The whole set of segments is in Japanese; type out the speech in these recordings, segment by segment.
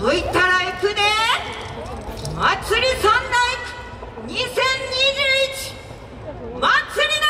ほいたら行くで祭り三大2021祭りだ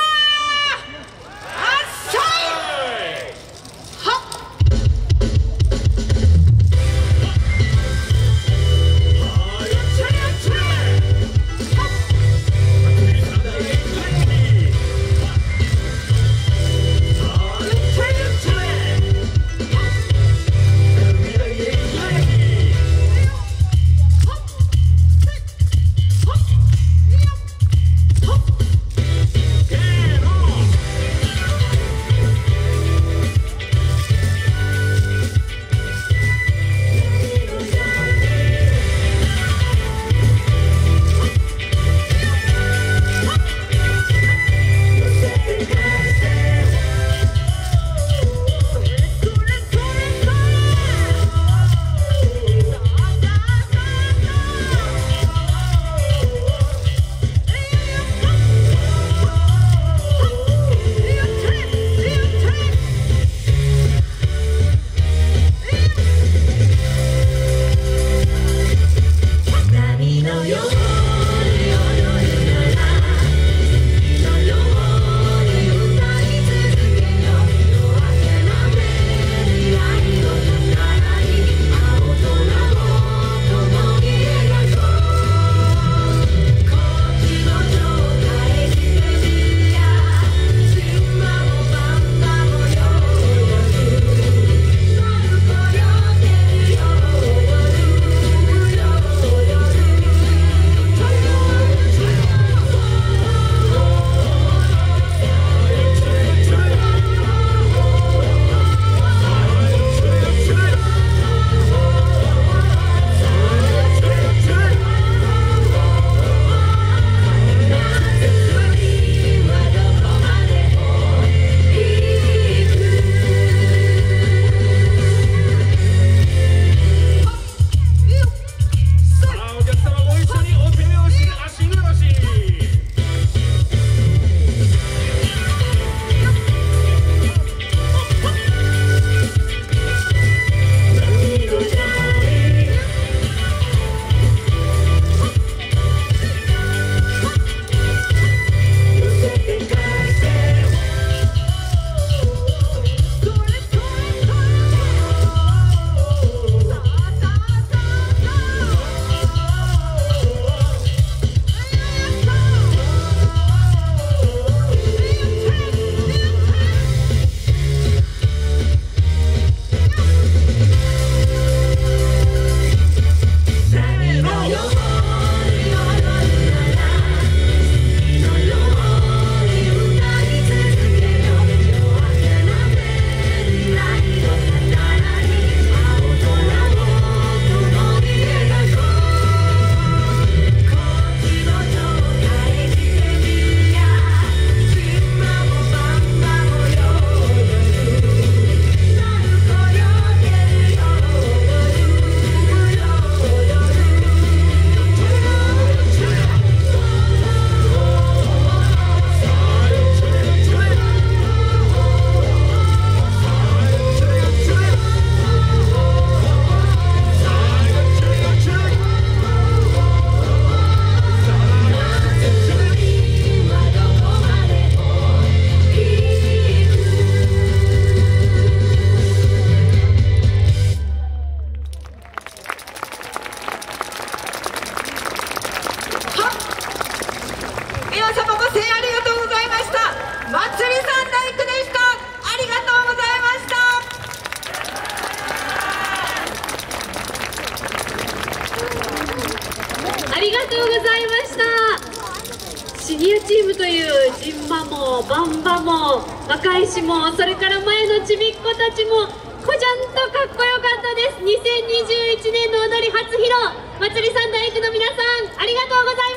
シニアチームというジンマもバンバも若いしもそれから前のちびっ子たちもこじゃんとかっこよかったです。2021年の踊り初披露。まつりさん大工の皆さんありがとうございます。